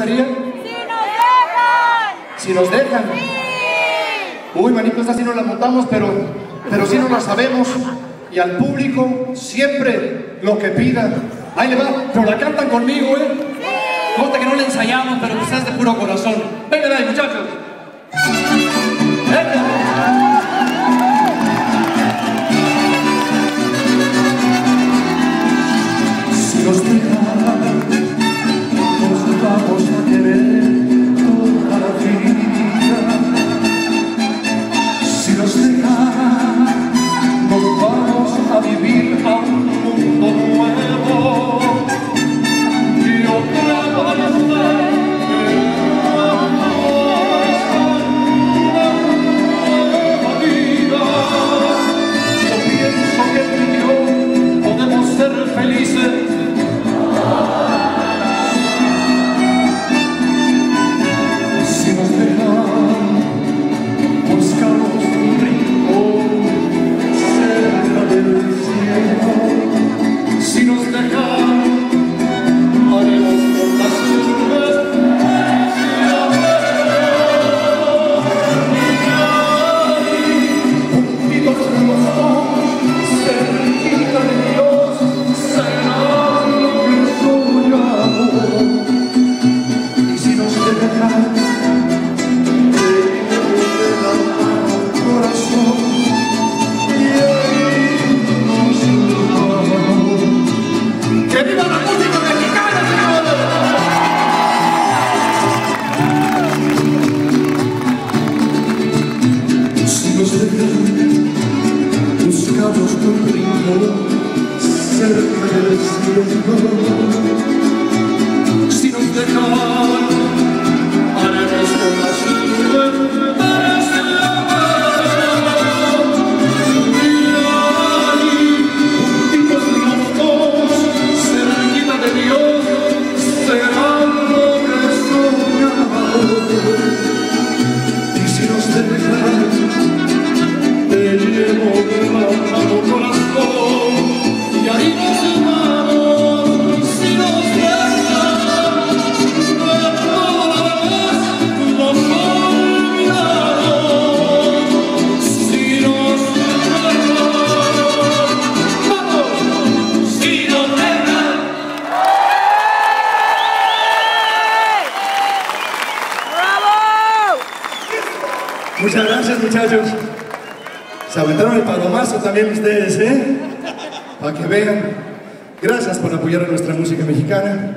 gustaría? Si nos dejan. Si nos dejan. Uy, manito, esta sí no la montamos, pero, pero sí no la sabemos. Y al público, siempre lo que pidan. Ahí le va, pero la cantan conmigo, ¿eh? Consta que no la ensayamos, pero quizás de puro corazón. Christmas, Christmas. Muchas gracias, muchachos. Se aventaron el palomazo también ustedes, ¿eh? Para que vean. Gracias por apoyar a nuestra música mexicana.